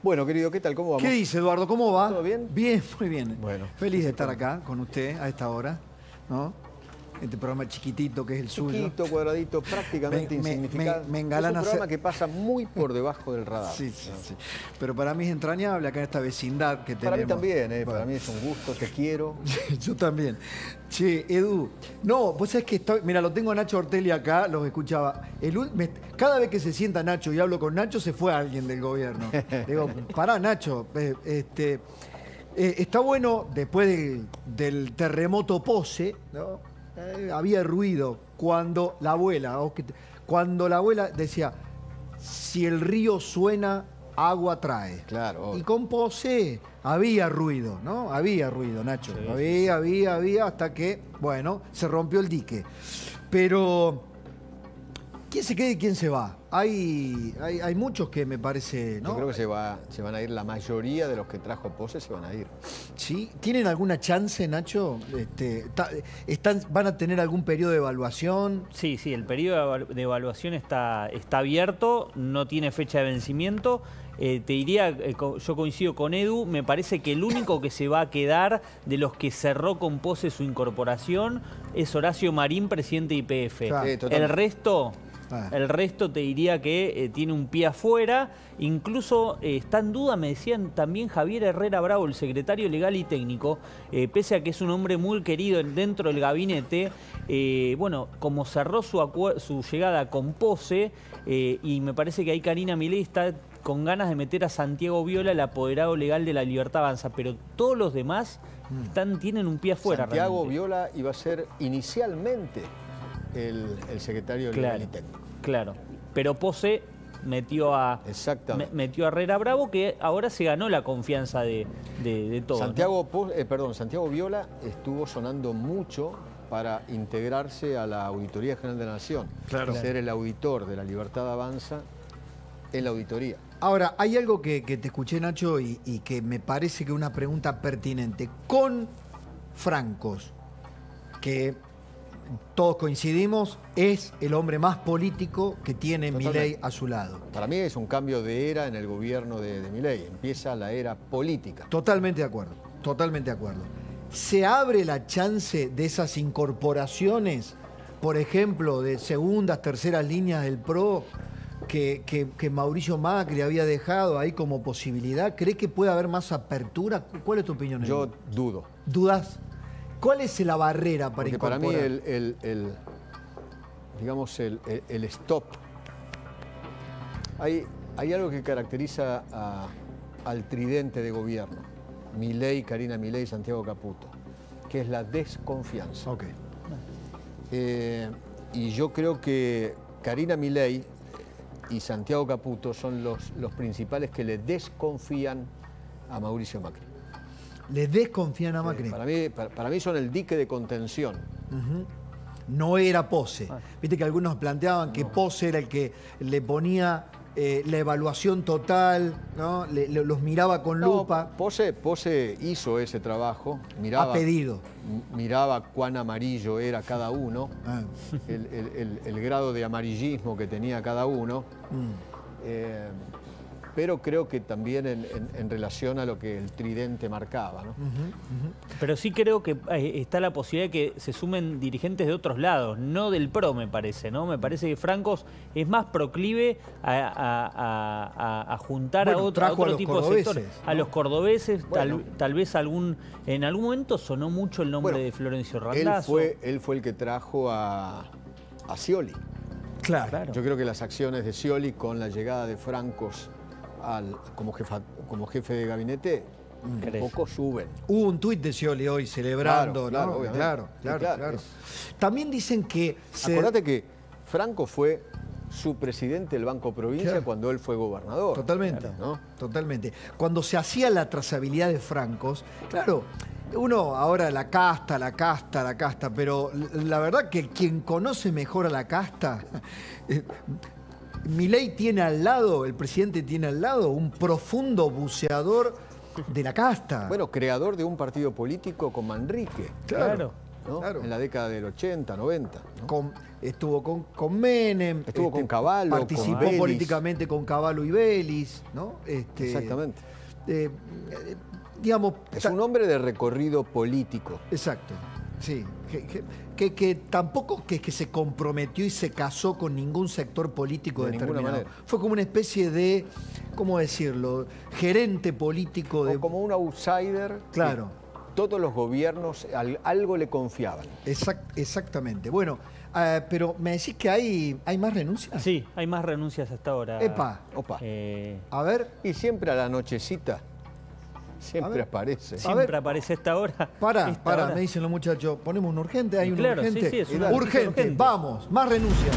Bueno, querido, ¿qué tal? ¿Cómo vamos? ¿Qué dice Eduardo? ¿Cómo va? ¿Todo bien? Bien, muy bien. Bueno. Feliz de estar acá con usted a esta hora, ¿no? Este programa chiquitito que es el suyo. Chiquito, cuadradito, prácticamente Me- insignificante. me- me es un programa ser- que pasa muy por debajo del radar. Sí, sí, sí. Pero para mí es entrañable acá en esta vecindad que Para mí tenemos. también, ¿eh? para mí es un gusto, te quiero. Yo también. Che, Edu. No, vos sabés que estoy. Mira, lo tengo a Nacho Ortelli acá, los escuchaba. El ul- me- cada vez que se sienta Nacho y hablo con Nacho, se fue alguien del gobierno. Digo, pará, Nacho. eh, este, eh, está bueno, después del, del terremoto Pose, ¿no? Eh, había ruido cuando la abuela, cuando la abuela decía, si el río suena, agua trae. Claro, obvio. Y con Pose había ruido, ¿no? Había ruido, Nacho. había, había, había, hasta que, bueno, se rompió el dique. Pero, ¿quién se queda y quién se va? Hay, hay, hay muchos que me parece, ¿no? Yo creo que se, va, se van a ir, la mayoría de los que trajo Pose se van a ir. ¿Sí? ¿Tienen alguna chance, Nacho? Este, están, ¿Van a tener algún periodo de evaluación? Sí, sí, el periodo de evalu- de evaluación está, está abierto, no tiene fecha de vencimiento. Eh, te diría, eh, yo coincido con Edu, me parece que el único que se va a quedar de los que cerró con pose su incorporación es Horacio Marín, presidente de IPF. Claro. El resto, Ah. el resto te diría que eh, tiene un pie afuera. Incluso eh, está en duda, me decían también Javier Herrera Bravo, el secretario legal y técnico, eh, pese a que es un hombre muy querido en- dentro del gabinete, eh, bueno, como cerró su, llegada con Pose, eh, y me parece que ahí Karina Milei está con ganas de meter a Santiago Viola, el apoderado legal de la Libertad Avanza, pero todos los demás están, tienen un pie afuera. Santiago realmente. Viola iba a ser inicialmente el, el secretario legal Claro, y técnico. claro. Pero Pose metió a, Exactamente. me- metió a Herrera Bravo, que ahora se ganó la confianza de, de, de todos. ¿no? Santiago, eh, perdón, Santiago Viola estuvo sonando mucho para integrarse a la Auditoría General de la Nación. Claro. Ser el auditor de la Libertad Avanza en la auditoría. Ahora, hay algo que, que te escuché, Nacho, y, y que me parece que es una pregunta pertinente. Con Francos, que todos coincidimos, es el hombre más político que tiene Totalmente. Milei a su lado. Para mí es un cambio de era en el gobierno de, de Milei. Empieza la era política. Totalmente de acuerdo, totalmente de acuerdo. ¿Se abre la chance de esas incorporaciones, por ejemplo, de segundas, terceras líneas del PRO, que, que- que Mauricio Macri había dejado ahí como posibilidad? ¿Cree que puede haber más apertura? ¿Cuál es tu opinión? Yo dudo. ¿Dudas? ¿Cuál es la barrera para Porque para incorporar? mí el, el- el- digamos, el, stop. Hay, hay algo que caracteriza a- al tridente de gobierno, Milei, Karina Milei y Santiago Caputo, que es la desconfianza. Ok. Eh, y yo creo que Karina Milei y Santiago Caputo son los, los principales que le desconfían a Mauricio Macri. ¿Le desconfían a Macri? Para mí, para- para mí son el dique de contención. No era Pose. Ah. Viste que algunos planteaban que Pose era el que le ponía eh, la evaluación total, ¿no? Le- le- los miraba con No, lupa. Pose, Pose hizo ese trabajo, miraba, Ha pedido. miraba cuán amarillo era cada uno, Ah, el, el- el- el grado de amarillismo que tenía cada uno, mm. eh, pero creo que también en, en- en relación a lo que el tridente marcaba. ¿no? Pero sí creo que eh, está la posibilidad de que se sumen dirigentes de otros lados, no del PRO, me parece, ¿no? Me parece que Francos es más proclive a, a- a- a- a juntar Bueno, a otro, trajo a otro los tipo de cordobeses, sectores. A los cordobeses, Bueno. tal, tal vez algún. En algún momento sonó mucho el nombre Bueno, de Florencio Él Randazzo. fue, él fue el que trajo a, a Scioli. Claro. Claro. Yo creo que las acciones de Scioli con la llegada de Francos al, como, jefa- como jefe de gabinete un Crece. poco suben. Hubo un tuit de Scioli hoy celebrando, Claro, claro, ¿no? obviamente. claro, Sí, claro, claro, claro. es- También dicen que se- Acordate que Franco fue su presidente del Banco Provincia Claro. cuando él fue gobernador. Totalmente, ¿no? totalmente. Cuando se hacía la trazabilidad de francos, claro, uno ahora la casta, la casta, la casta, pero la verdad que quien conoce mejor a la casta, eh, Milei tiene al lado, el presidente tiene al lado un profundo buceador de la casta. Bueno, creador de un partido político con Manrique. Claro. ¿no? Claro. En la década del 80, 90. ¿no? Con- estuvo con, con Menem. este, Estuvo con Cavallo, con Participó políticamente con Caballo y Vélez, ¿no? Este, Exactamente. eh, eh, digamos. Es un hombre de recorrido político. Exacto. Sí. Que- que tampoco que, que se comprometió y se casó con ningún sector político De ninguna determinado. manera. Fue como una especie de, ¿cómo decirlo? Gerente político de. O como un outsider. que Claro. Todos los gobiernos al- algo le confiaban. Exact- exactamente. Bueno, eh, pero me decís que hay, hay más renuncias. Sí, hay más renuncias hasta ahora. Epa. Opa. Eh, A ver, Y siempre a la nochecita, siempre ver. aparece. Siempre ver. aparece esta hora. para, Esta para, hora. me dicen los muchachos, ponemos un urgente, hay un Claro, urgente. sí, es una urgente, urgente. vamos, más renuncias.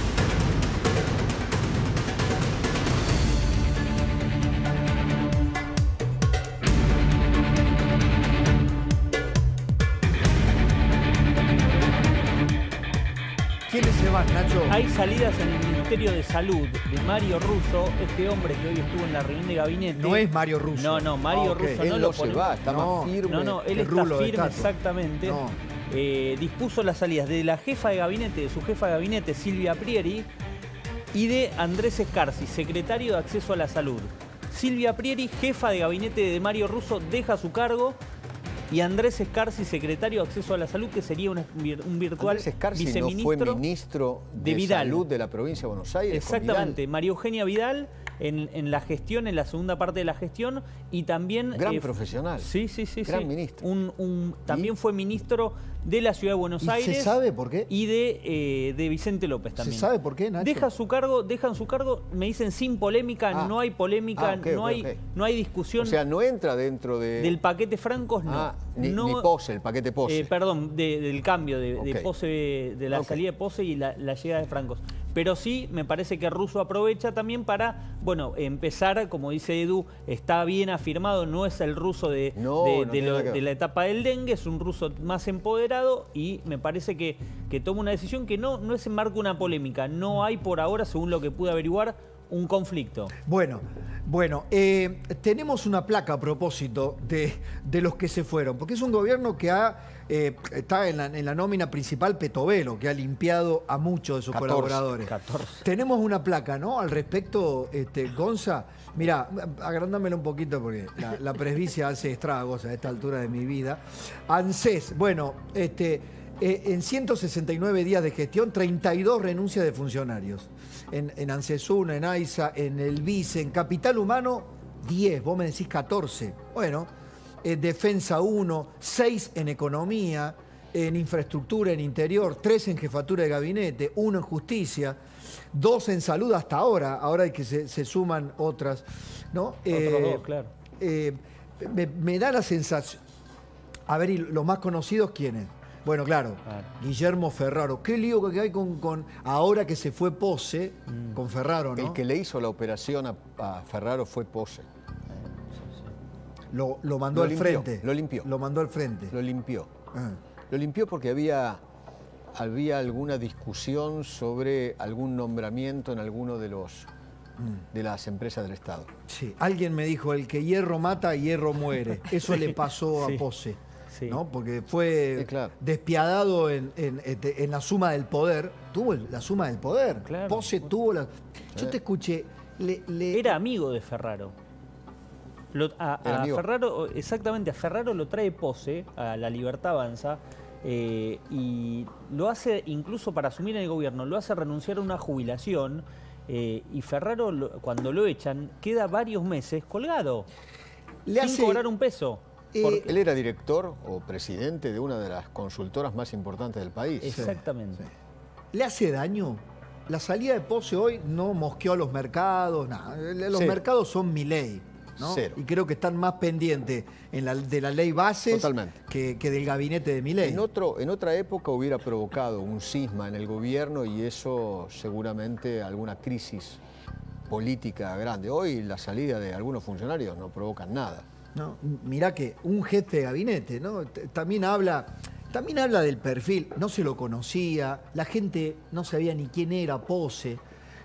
¿Quiénes se van, Nacho? Hay salidas en el Ministerio de Salud de Mario Russo, este hombre que hoy estuvo en la reunión de gabinete. No es Mario Russo. No, no, Mario Ah. Russo no lo va, está No, más firme. No, no, él está firme exactamente. No. Eh, dispuso las salidas de la jefa de gabinete, de su jefa de gabinete, Silvia Prieri, y de Andrés Escarci, secretario de Acceso a la Salud. Silvia Prieri, jefa de gabinete de Mario Russo, deja su cargo. Y Andrés Escarci, secretario de Acceso a la Salud, que sería un virtual Andrés Escarci no viceministro. fue ministro de, de Vidal. Salud de la provincia de Buenos Aires. Exactamente. María Eugenia Vidal en, en la gestión, en la segunda parte de la gestión, y también... Gran eh, profesional. Sí, sí, sí. Gran sí. ministro. Un, un- también fue ministro de la Ciudad de Buenos ¿Y se Aires. sabe por qué? Y de, eh, de Vicente López también. ¿Se sabe por qué, Nacho? Deja su cargo, dejan su cargo, me dicen sin polémica, Ah. no hay polémica, Ah, no, hay, no hay discusión O sea, no entra dentro de. del paquete francos, no. Ah, ni, No- ni pose, el paquete pose. eh, perdón, de- del cambio de, pose, de la salida de pose y la, la llegada de francos. Pero sí, me parece que Russo aprovecha también para, bueno, empezar, como dice Edu, está bien afirmado, no es el ruso de, No, de- no de tiene lo- nada que ver. de la etapa del dengue, es un ruso más empoderado y me parece que, que toma una decisión que no, no es en marco una polémica, no hay por ahora, según lo que pude averiguar, un conflicto. Bueno, bueno, eh, tenemos una placa a propósito de, de los que se fueron, porque es un gobierno que ha, eh, está en la, en la nómina principal Petovelo, que ha limpiado a muchos de sus 14, colaboradores. 14. Tenemos una placa, ¿no? Al respecto, este, Gonza. Mira, agrandámelo un poquito porque la, la presbicia hace estragos a esta altura de mi vida. ANSES, bueno, este, eh, en 169 días de gestión, 32 renuncias de funcionarios. En, en ANSES 1, en AISA, en el VICE, en Capital Humano, 10, vos me decís 14. Bueno, en Defensa 1, 6 en Economía, en Infraestructura, en Interior, 3 en Jefatura de Gabinete, 1 en Justicia, 2 en Salud hasta ahora, ahora hay que se, se suman otras, ¿no? Otros dos, claro. eh, me, me da la sensación. A ver, ¿y los más conocidos quiénes? Bueno, claro, Claro. Guillermo Ferraro. Qué lío que hay con, con- ahora que se fue Pose, Mm. con Ferraro, ¿no? El que le hizo la operación a, a Ferraro fue Pose. Lo, lo mandó Lo al limpió, frente. lo limpió. Lo mandó al frente. Lo limpió. Ah. Lo limpió porque había, había alguna discusión sobre algún nombramiento en alguno de los Mm. de las empresas del Estado. Sí, alguien me dijo, el que hierro mata, hierro muere. Eso le pasó sí, a Pose. Sí. ¿no? Porque fue Sí, claro. despiadado en, en- este, en la suma del poder. Tuvo la suma del poder. Claro. Pose tuvo la. Yo te escuché. Le, le- Era amigo de Ferraro. Lo- a. Ferraro, exactamente, a Ferraro lo trae Pose, a la Libertad Avanza, eh, y lo hace incluso para asumir el gobierno, lo hace renunciar a una jubilación, eh, y Ferraro, lo- cuando lo echan, queda varios meses colgado, le sin hace- cobrar un peso. Eh, Él era director o presidente de una de las consultoras más importantes del país. exactamente. ¿Le hace daño? La salida de Pose hoy no mosqueó a los mercados, nada. Los Cero. mercados son mi ley. ¿no? Cero. Y creo que están más pendientes en la- de la ley bases que, que del gabinete de mi ley. En, otro, en otra época hubiera provocado un cisma en el gobierno y eso seguramente alguna crisis política grande. Hoy la salida de algunos funcionarios no provocan nada. ¿No? Mirá que un jefe de gabinete, ¿no? También habla, también habla del perfil, no se lo conocía, la gente no sabía ni quién era Pose,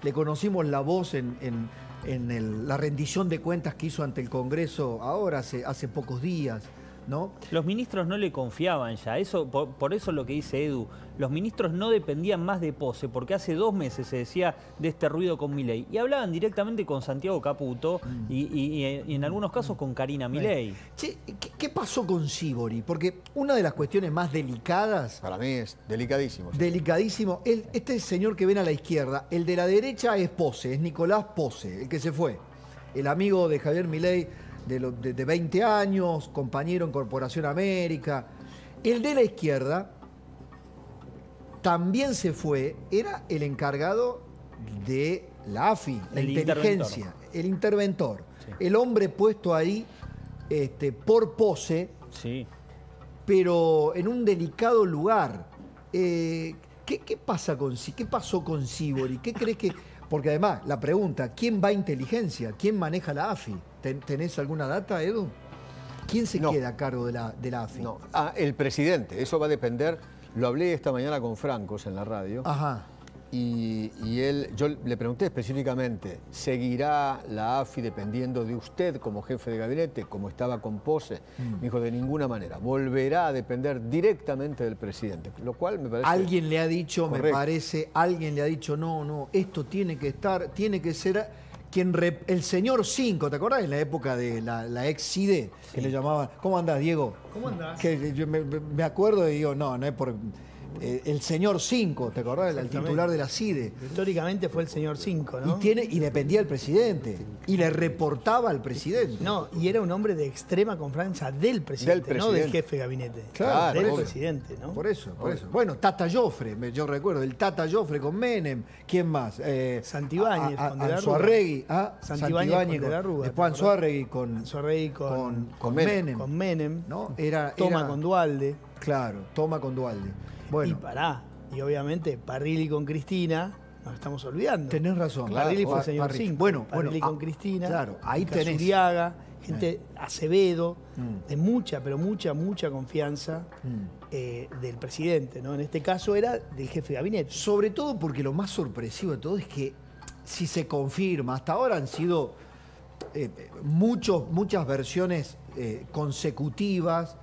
le conocimos la voz en, en- en la rendición de cuentas que hizo ante el Congreso ahora, hace, hace pocos días, ¿no? Los ministros no le confiaban ya, eso, por, por, eso lo que dice Edu, los ministros no dependían más de Pose, porque hace dos meses se decía de este ruido con Milei, y hablaban directamente con Santiago Caputo Mm. y, y- y en algunos casos con Karina Milei. Che, ¿qué, qué pasó con Sibori? Porque una de las cuestiones más delicadas, Para mí es delicadísimo. delicadísimo, el- este señor que ven a la izquierda, el de la derecha es Pose, es Nicolás Pose, el que se fue. El amigo de Javier Milei de, lo- de- de 20 años, compañero en Corporación América. El de la izquierda también se fue, era el encargado de la AFI, la El inteligencia, el interventor, el hombre puesto ahí este, por pose, Sí. pero en un delicado lugar. Eh, ¿qué, qué pasa con ¿Qué pasó con Sibori? ¿Qué crees que.? Porque además, la pregunta, ¿quién va a inteligencia? ¿Quién maneja la AFI? ¿Ten- ¿Tenés alguna data, Edu? ¿Quién se No. queda a cargo de la, de la AFI? No, ah, el presidente, eso va a depender. Lo hablé esta mañana con Francos en la radio. Ajá. Y, y él, yo le pregunté específicamente, ¿seguirá la AFI dependiendo de usted como jefe de gabinete, como estaba con Pose? Mm. Me dijo, de ninguna manera. Volverá a depender directamente del presidente, lo cual me parece... Alguien le ha dicho, me parece, alguien le ha dicho, no, no, esto tiene que estar, tiene que ser quien rep- el señor 5, ¿te acordás? En la época de la, la ex CIDE, que le llamaban, ¿cómo andás, Diego? ¿Cómo andás? Que yo me, me acuerdo y digo, no, no es por... eh, el señor 5, ¿te acordás? El titular de la CIDE. Históricamente fue el señor 5, ¿no? Y, tiene, y dependía del presidente. Y le reportaba al presidente. No, y era un hombre de extrema confianza del presidente, Del no del jefe de gabinete. Claro, del presidente, ¿no? Por eso, por eso. Bueno, Tata Joffre, yo recuerdo, el Tata Joffre con Menem. ¿Quién más? Eh, Santibáñez, a- a- con De la Anzuarregui, ah, Santibáñez con De la Rúa, ¿te Después acordás? Anzuarregui con, Anzuarregui con, con, con, con Menem. Menem. Menem, ¿no? Era, Toma era- con Dualde. Claro, toma con Dualde. Y pará. Y obviamente Parrilli con Cristina, nos estamos olvidando. tenés razón. Claro, Parrilli fue el Pa- señor Parrilli. 5. Bueno, Parrilli bueno, con ah, Cristina. claro, ahí tenés. Gente Acevedo, Mm. de mucha, pero mucha, mucha confianza Mm. eh, del presidente, ¿no? En este caso era del jefe de gabinete. Sobre todo porque lo más sorpresivo de todo es que si se confirma, hasta ahora han sido eh, muchos, muchas versiones eh, consecutivas,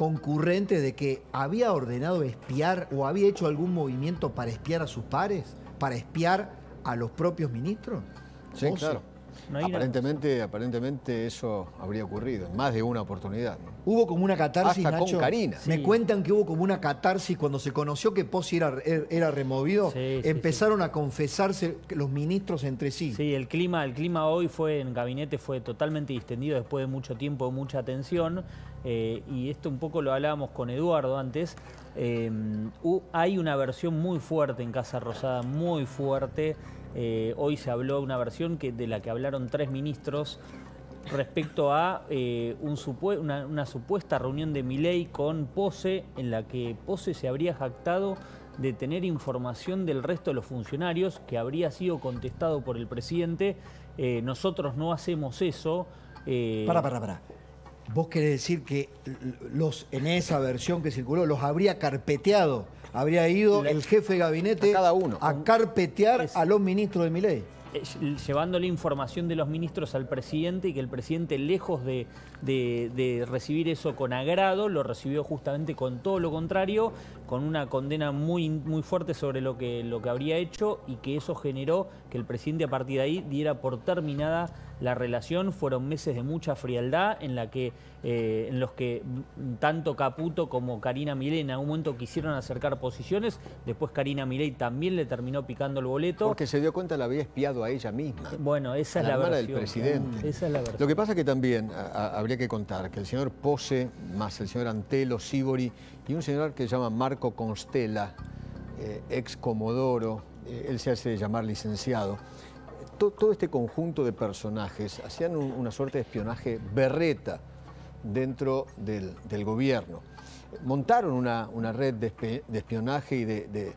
concurrentes, de que había ordenado espiar o había hecho algún movimiento para espiar a sus pares, para espiar a los propios ministros. Sí, claro. No hay una- aparentemente, aparentemente eso habría ocurrido en más de una oportunidad. ¿no? Hubo como una catarsis, Hasta con. Karina. Me Sí. cuentan que hubo como una catarsis cuando se conoció que Pozzi era, era removido. Sí, sí, empezaron a confesarse los ministros entre sí. Sí, el clima, el clima hoy fue en gabinete fue totalmente distendido después de mucho tiempo, de mucha tensión. eh, y esto un poco lo hablábamos con Eduardo antes. eh, hay una versión muy fuerte en Casa Rosada, muy fuerte. Eh, hoy se habló una versión que, de la que hablaron tres ministros respecto a eh, una supuesta reunión de Milei con Pose, en la que Pose se habría jactado de tener información del resto de los funcionarios, que habría sido contestado por el presidente. Eh, nosotros no hacemos eso. eh, Para, para, para. ¿Vos querés decir que los en esa versión que circuló los habría carpeteado? Habría ido el jefe de gabinete A cada uno. a carpetear Es- a los ministros de Milei. eh, llevándole información de los ministros al presidente y que el presidente, lejos de, de- de recibir eso con agrado, lo recibió justamente con todo lo contrario, con una condena muy, muy fuerte sobre lo que, lo que habría hecho y que eso generó que el presidente a partir de ahí diera por terminada la relación. Fueron meses de mucha frialdad en, la que, eh, en los que tanto Caputo como Karina Milei en algún momento quisieron acercar posiciones, después Karina Milei también le terminó picando el boleto. Porque se dio cuenta, la había espiado a ella misma. Bueno, esa a es la la, hermana del versión. presidente. Esa es la versión. Lo que pasa que también a- a- habría que contar que el señor Pose, más el señor Antelo, Sibori y un señor que se llama Marco Constela, eh, ex Comodoro, eh, él se hace llamar licenciado, to- todo este conjunto de personajes hacían un- una suerte de espionaje berreta dentro del, del gobierno. Montaron una, una red de, espe- de espionaje y de, de-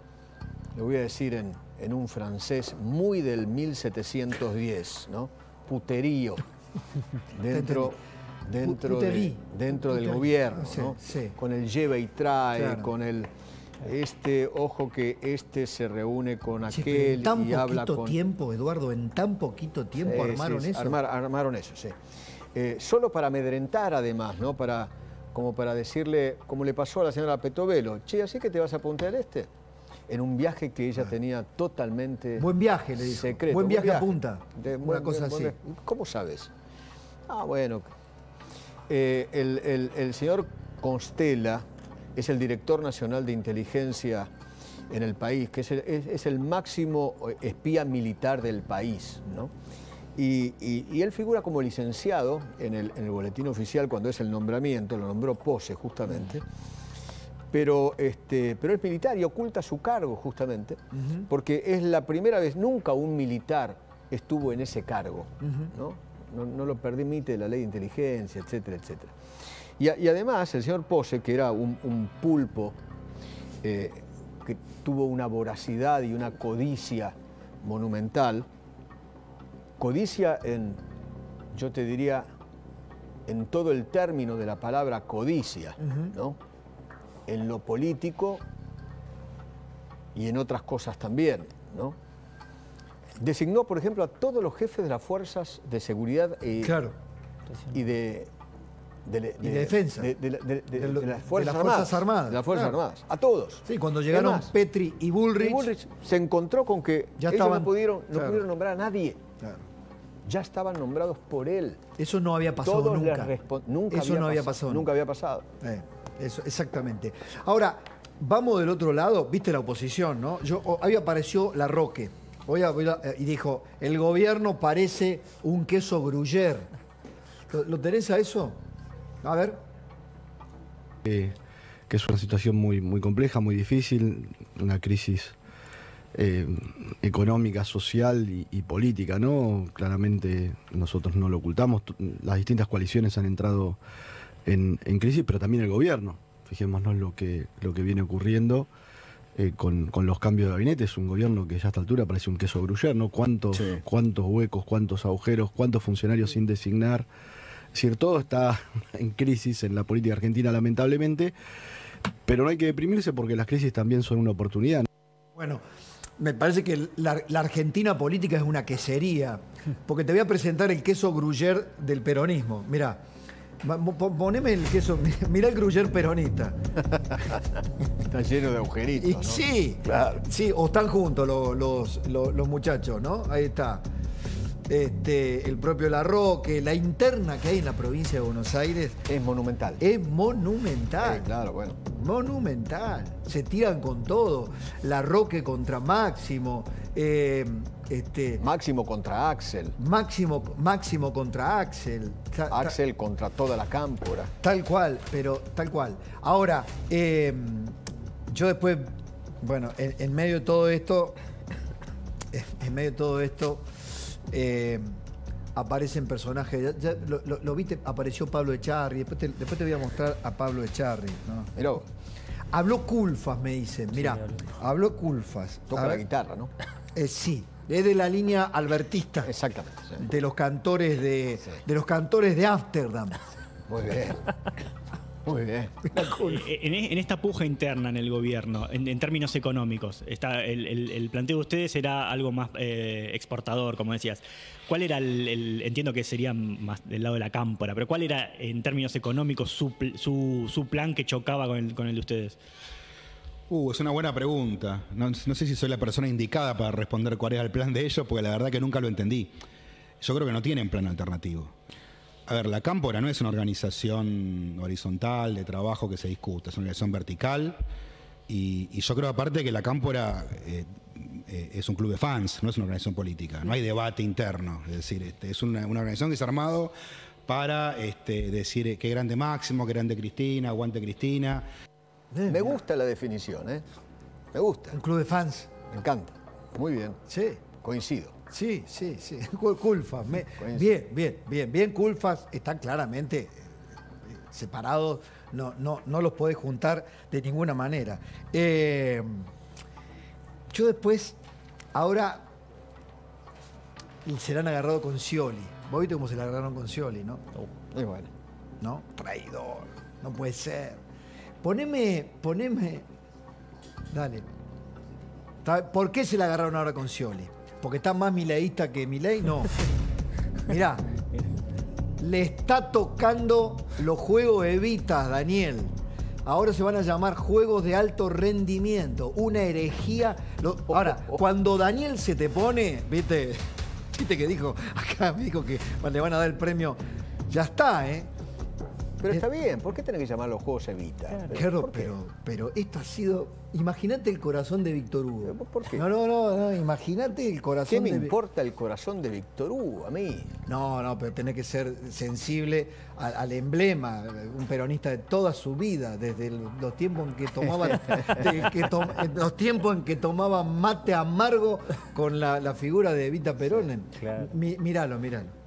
le voy a decir en, en un francés, muy del 1710, ¿no? Puterío dentro, dentro, de- Puterí. dentro del gobierno, Sí, ¿no? sí. con el lleva y trae, Claro. con el este, ojo que este se reúne con Che, pero en aquel tan y habla poquito con... tiempo, Eduardo, en tan poquito tiempo Sí, armaron sí, sí, eso. armar- armaron eso, sí. Eh, solo para amedrentar además, ¿no? Para, como para decirle, como le pasó a la señora Petovelo, che, así que te vas a Punta del Este, en un viaje que ella tenía totalmente Buen viaje, le dijo. secreto. Buen viaje a punta. De- Una buen- cosa buen- así. ¿Cómo sabes? Ah, bueno. Eh, el, el- el señor Constela es el director nacional de inteligencia en el país, que es el, es- es el máximo espía militar del país, ¿no? Y, y- y él figura como licenciado en el, en el boletín oficial cuando es el nombramiento, lo nombró Pose justamente, pero, este, pero es militar y oculta su cargo justamente, porque es la primera vez, nunca un militar estuvo en ese cargo, ¿no? No, no lo permite la ley de inteligencia, etcétera, etcétera. Y, a- y además el señor Pose, que era un, un pulpo, eh, que tuvo una voracidad y una codicia monumental, codicia en, yo te diría, en todo el término de la palabra codicia, ¿no? En lo político y en otras cosas también, ¿no? Designó, por ejemplo, a todos los jefes de las fuerzas de seguridad y, Claro. y de, de- Y de defensa. de, las Fuerzas Armadas. De las Fuerzas claro. Armadas. A todos. Sí, cuando llegaron Petri y Bullrich. y Bullrich se encontró con que Ya ellos estaban- no, pudieron, no claro. pudieron nombrar a nadie. Claro. Ya estaban nombrados por él. Eso no había pasado Todos nunca. nunca Eso no había pasado. Nunca había pasado. Eh, eso, exactamente. Ahora, vamos del otro lado, viste la oposición, ¿no? Yo, hoy apareció La Roque hoy, hoy la- eh, y dijo, el gobierno parece un queso gruyer. ¿Lo, lo tenés a eso? A ver. eh, que es una situación muy, muy compleja, muy difícil, una crisis eh, económica, social y, y política, ¿no? Claramente nosotros no lo ocultamos, las distintas coaliciones han entrado en, en crisis, pero también el gobierno. Fijémonos lo que, lo que viene ocurriendo eh, con, con los cambios de gabinete. Es un gobierno que ya a esta altura parece un queso gruyer, ¿no? ¿Cuántos, Sí. cuántos huecos, cuántos agujeros, cuántos funcionarios sin designar? Es decir, todo está en crisis en la política argentina, lamentablemente, pero no hay que deprimirse porque las crisis también son una oportunidad. Bueno, me parece que la, la Argentina política es una quesería, porque te voy a presentar el queso gruyer del peronismo. Po- poneme el queso, mirá el gruyer peronista. Está lleno de agujeritos. Y ¿no? sí, Claro. sí, o están juntos los, los- los- los muchachos, ¿no? Ahí está. Este, el propio Larroque, la interna que hay en la provincia de Buenos Aires Es monumental. es monumental. Eh, claro, bueno. Monumental. Se tiran con todo. La Roque contra Máximo. eh, este, Máximo contra Axel. Máximo, Máximo contra Axel. Ta- ta- Axel contra toda la cámpora. Tal cual, pero tal cual. Ahora, eh, yo después, bueno, en, en medio de todo esto, en medio de todo esto, eh, aparecen personajes. Ya, ya lo, lo- lo viste, apareció Pablo Echarri. Después te, después te voy a mostrar a Pablo Echarri. ¿no? Mirá, Habló Culfas, me dicen. Mira, habló Culfas. Toca la guitarra, ¿no? eh, sí, es de la línea albertista. Exactamente. sí. De los cantores de, de los cantores de Ámsterdam. Muy bien. Muy bien. Eh, En, en esta puja interna en el gobierno, en, en términos económicos, está el, el- el planteo de ustedes era algo más eh, exportador, como decías. ¿Cuál era el, el- entiendo que sería más del lado de la cámpora, pero cuál era en términos económicos su, pl- su, su plan que chocaba con el, con el de ustedes? Uh, es una buena pregunta. No, no sé si soy la persona indicada para responder cuál era el plan de ellos, porque la verdad que nunca lo entendí. Yo creo que no tienen plan alternativo. A ver, la Cámpora no es una organización horizontal de trabajo que se discute, es una organización vertical. Y, y yo creo aparte que la Cámpora eh, eh, es un club de fans, no es una organización política, no hay debate interno. Es decir, este, es una, una organización que se ha armado para este, decir eh, qué grande Máximo, qué grande Cristina, aguante Cristina. Me gusta la definición, ¿eh? Me gusta. Un club de fans. Me encanta. Muy bien. Sí. Coincido. Sí, sí, sí. Cul- Culfas. me- bien, bien, bien. Bien, Culfas están claramente eh, separados. No, no, no los podés juntar de ninguna manera. Eh, yo después, ahora se la han agarrado con Scioli. ¿Vos viste cómo se la agarraron con Scioli, no? Y bueno. ¿no? Traidor, no puede ser. Poneme, poneme. Dale. ¿Por qué se la agarraron ahora con Scioli? ¿Porque está más mileísta que Milei? No. Mirá. le está tocando los juegos Evita, Daniel. Ahora se van a llamar juegos de alto rendimiento, una herejía. Lo- ahora, cuando Daniel se te pone, viste, viste que dijo, acá me dijo que le van a dar el premio, ya está, ¿eh? Pero está bien, ¿por qué tenés que llamar los juegos Evita? Claro, pero, pero esto ha sido. Imagínate el corazón de Víctor Hugo. ¿Pero por qué? No, no, no, no, imagínate el corazón ¿Qué me de. importa el corazón de Víctor Hugo a mí? No, no, pero tenés que ser sensible al, al emblema, un peronista de toda su vida, desde el- los tiempos en que tomaban, de que to- en los tiempos en que tomaban mate amargo con la, la figura de Evita Perón. claro. Mi- míralo, míralo.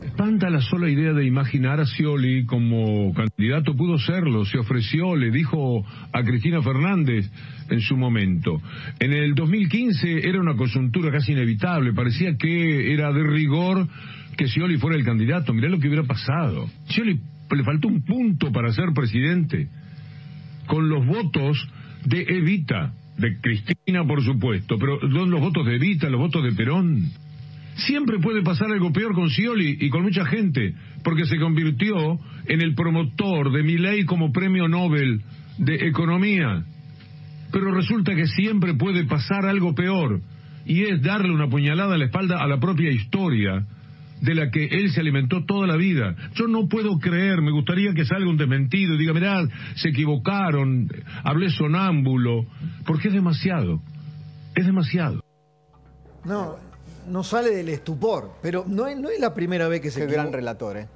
Espanta la sola idea de imaginar a Scioli como candidato, pudo serlo, se ofreció, le dijo a Cristina Fernández en su momento. En el 2015 era una coyuntura casi inevitable, parecía que era de rigor que Scioli fuera el candidato, mirá lo que hubiera pasado. Scioli le faltó un punto para ser presidente, con los votos de Evita, de Cristina por supuesto, pero son los votos de Evita, los votos de Perón. Siempre puede pasar algo peor con Scioli y con mucha gente, porque se convirtió en el promotor de Milei como premio Nobel de Economía. Pero resulta que siempre puede pasar algo peor, y es darle una puñalada a la espalda a la propia historia de la que él se alimentó toda la vida. Yo no puedo creer, me gustaría que salga un desmentido y diga, mirá, se equivocaron, hablé sonámbulo, porque es demasiado, es demasiado. No, no sale del estupor, pero no es, no es la primera vez que se Qué gran relator, ¿eh?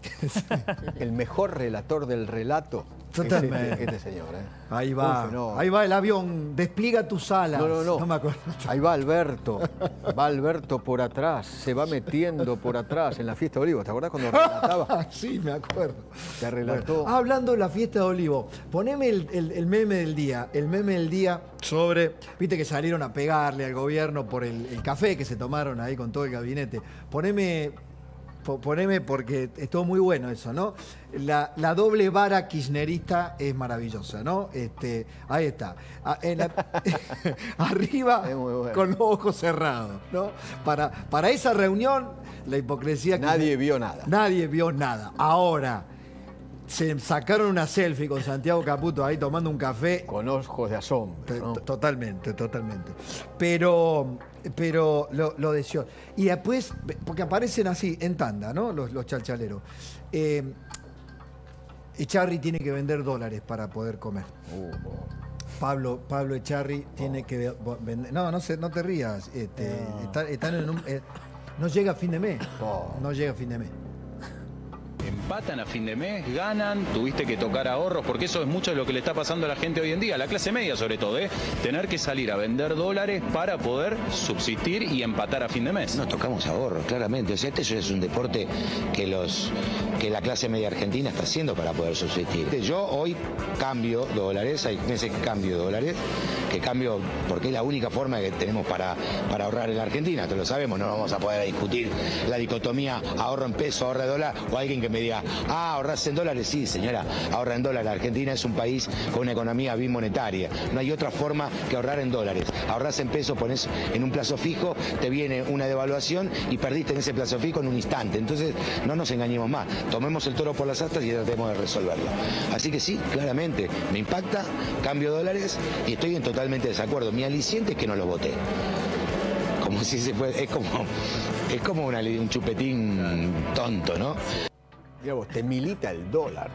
El mejor relator del relato. Totalmente. Este, este señor, ¿eh? Ahí va, ahí va el avión, despliega tus alas. No, no, no. me acuerdo. Ahí va Alberto. Va Alberto por atrás. Se va metiendo por atrás en la fiesta de Olivos. ¿Te acordás cuando relataba? sí, me acuerdo. Te relató. Ah, hablando de la fiesta de Olivo, poneme el, el- el meme del día. El meme del día sobre. Viste que salieron a pegarle al gobierno por el, el café que se tomaron ahí con todo el gabinete. Poneme. Po- Poneme porque estuvo muy bueno eso, ¿no? La, la doble vara kirchnerista es maravillosa, ¿no? Este, ahí está. En la- arriba Es bueno. con los ojos cerrados, ¿no? Para, para esa reunión, la hipocresía Nadie vio nada. Nadie vio nada. Ahora, se sacaron una selfie con Santiago Caputo ahí tomando un café. Con ojos de asombro. ¿no? Totalmente, totalmente. Pero, pero lo, lo de Scioli. Y después, porque aparecen así, en tanda, ¿no? Los, los chalchaleros. Eh, Echarri tiene que vender dólares para poder comer. Pablo, Pablo Echarri tiene que ve- vender. No, no, se, no te rías. Este, están en un- eh, no llega a fin de mes. Oh. No llega a fin de mes. Empatan a fin de mes, ganan, tuviste que tocar ahorros, porque eso es mucho de lo que le está pasando a la gente hoy en día, a la clase media sobre todo, ¿eh? Tener que salir a vender dólares para poder subsistir y empatar a fin de mes. No tocamos ahorros, claramente. O sea, este es un deporte que los que la clase media argentina está haciendo para poder subsistir. Yo hoy cambio dólares, hay meses que cambio dólares, que cambio porque es la única forma que tenemos para, para ahorrar en la Argentina, te lo sabemos, no vamos a poder discutir la dicotomía ahorro en peso, ahorro en dólar, o alguien que me diga, ah, ahorras en dólares, sí, señora, ahorra en dólares. La Argentina es un país con una economía bimonetaria. No hay otra forma que ahorrar en dólares. Ahorras en pesos, pones en un plazo fijo, te viene una devaluación y perdiste en ese plazo fijo en un instante. Entonces, no nos engañemos más. Tomemos el toro por las astas y tratemos de resolverlo. Así que sí, claramente, me impacta, cambio dólares y estoy en totalmente desacuerdo. Mi aliciente es que no lo voté. Como si se es como, es como un chupetín tonto, ¿no? Mira vos, te milita el dólar.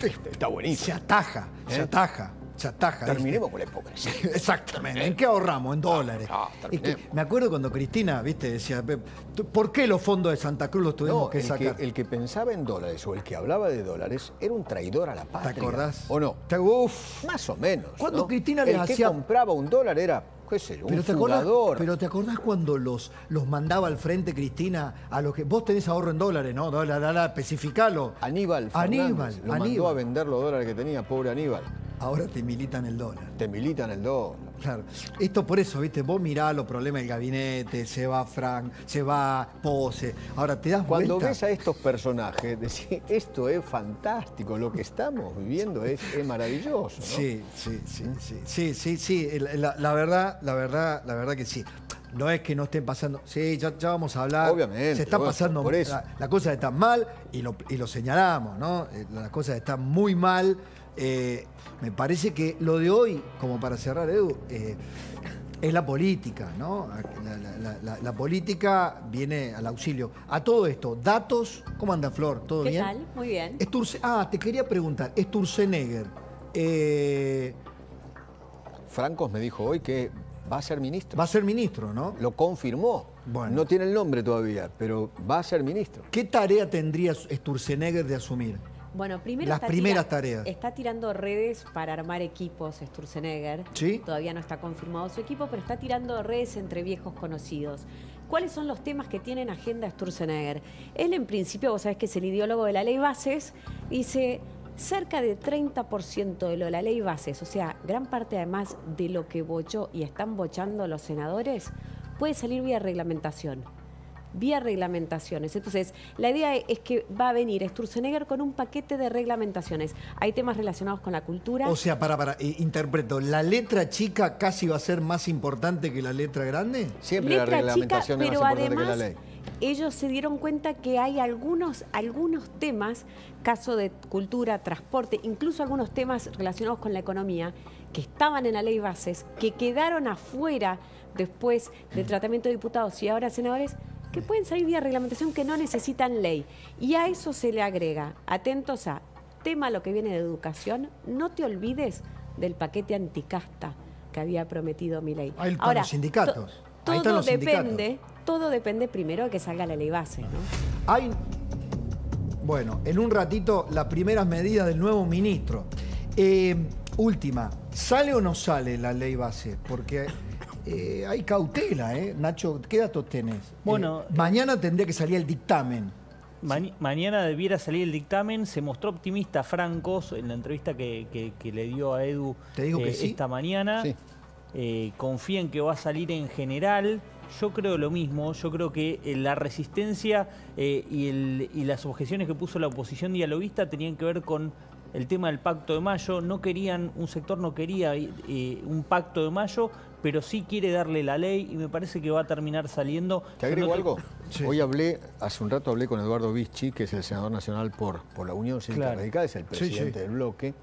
Está Se buenísimo. ataja, se ¿Eh? ataja, se ataja. ¿viste? Terminemos con la hipocresía. Exactamente. ¿En qué ahorramos? En dólares. ah, Es que terminemos. me acuerdo cuando Cristina, viste, decía, "Pe- tú- ¿por qué los fondos de Santa Cruz los tuvimos No, que el sacar? que, el que pensaba en dólares o el que hablaba de dólares era un traidor a la ¿Te patria. acordás? ¿O no? Te- uf. Más o menos. Cuando ¿no? Cristina el les que hacía- compraba un dólar era, qué sé yo, un Pero te, acordás, jugador. pero te acordás cuando los, los mandaba al frente Cristina a los que vos tenés ahorro en dólares, ¿no? Dólar, especificalo. Aníbal Fernández Aníbal, lo mandó a Aníbal. vender los dólares que tenía, pobre Aníbal. Ahora te militan el dólar. Te militan el dólar. Claro. Esto por eso, ¿viste? Vos mirá los problemas del gabinete, se va Frank, se va Pose. Ahora te das Cuando vuelta. ves a estos personajes, decís, esto es fantástico, lo que estamos viviendo es, es maravilloso. ¿no? Sí, sí, sí, sí, sí, sí, sí, la, la verdad, la verdad, la verdad que sí. no es que no estén pasando. Sí, ya, ya vamos a hablar. Obviamente, Se está pasando. por eso. La, la cosa está mal y lo, y lo señalamos, ¿no? Eh, Las cosas están muy mal. Eh, me parece que lo de hoy, como para cerrar, Edu, eh, es la política, ¿no? La, la- la- la- la política viene al auxilio. A todo esto, datos. ¿Cómo anda, Flor? ¿Todo ¿Qué bien? tal? Muy bien. Sturze- ah, te quería preguntar. Sturzenegger. eh, Francos me dijo hoy que va a ser ministro. va a ser ministro, ¿no? Lo confirmó. Bueno. No tiene el nombre todavía, pero va a ser ministro. ¿Qué tarea tendría Sturzenegger de asumir? Bueno, primero Las está primeras tira- tareas. Está tirando redes para armar equipos Sturzenegger. Sí. Todavía no está confirmado su equipo, pero está tirando redes entre viejos conocidos. ¿Cuáles son los temas que tiene en agenda Sturzenegger? Él, en principio, vos sabés que es el ideólogo de la ley Bases, dice cerca de 30% de lo de la ley Bases, o sea, gran parte además de lo que bochó y están bochando los senadores, puede salir vía reglamentación vía reglamentaciones. Entonces, la idea es que va a venir Sturzenegger con un paquete de reglamentaciones. Hay temas relacionados con la cultura. O sea, para, para, eh, interpreto, ¿la letra chica casi va a ser más importante que la letra grande? Siempre la letra chica, reglamentación es más pero importante que la además ley. ellos se dieron cuenta que hay algunos, algunos temas, caso de cultura, transporte, incluso algunos temas relacionados con la economía, que estaban en la ley bases, que quedaron afuera después del tratamiento de diputados y ahora senadores, que pueden salir vía reglamentación que no necesitan ley. Y a eso se le agrega, atentos a tema lo que viene de educación, no te olvides del paquete anticasta que había prometido mi ley. Ahí están los sindicatos. to- Ahí están todo los sindicatos. depende, todo depende primero de que salga la ley base, ¿no? Hay, bueno, en un ratito las primeras medidas del nuevo ministro. Eh, última, ¿sale o no sale la ley base? Porque eh, hay cautela, ¿eh? Nacho, ¿qué datos tenés? Bueno, Eh, mañana tendría que salir el dictamen. Mañana debiera salir el dictamen. Se mostró optimista Francos en la entrevista que, que- que le dio a Edu Te digo que sí. esta mañana. Sí. Confía en que va a salir en general. Yo creo lo mismo. Yo creo que la resistencia eh, y, el- y las objeciones que puso la oposición dialoguista tenían que ver con el tema del pacto de mayo. No querían, un sector no quería eh, un pacto de mayo, pero sí quiere darle la ley y me parece que va a terminar saliendo. ¿Te agrego no algo? Sí. Hoy hablé, hace un rato hablé con Eduardo Vichy, que es el senador nacional por, por la Unión Cívica Claro. Radical, es el presidente sí. del bloque,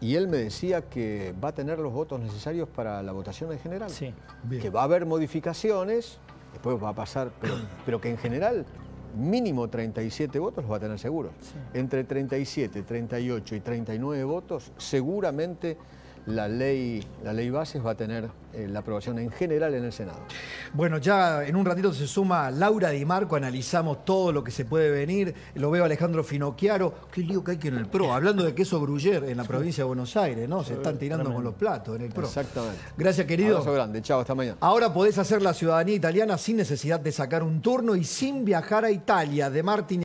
y él me decía que va a tener los votos necesarios para la votación en general. Sí. Que va a haber modificaciones, después va a pasar, pero, pero que en general mínimo 37 votos los va a tener seguro. Entre 37, 38 y 39 votos, seguramente la ley, la ley bases va a tener eh, la aprobación en general en el Senado. Bueno, ya en un ratito se suma Laura Di Marco, analizamos todo lo que se puede venir. Lo veo a Alejandro Finocchiaro. Qué lío que hay que en el PRO. Hablando de queso gruyer en la provincia de Buenos Aires, ¿no? Se están tirando con los platos en el PRO. Exactamente. Gracias, querido. Abrazo grande. Chao, hasta mañana. Ahora podés hacer la ciudadanía italiana sin necesidad de sacar un turno y sin viajar a Italia. De Martin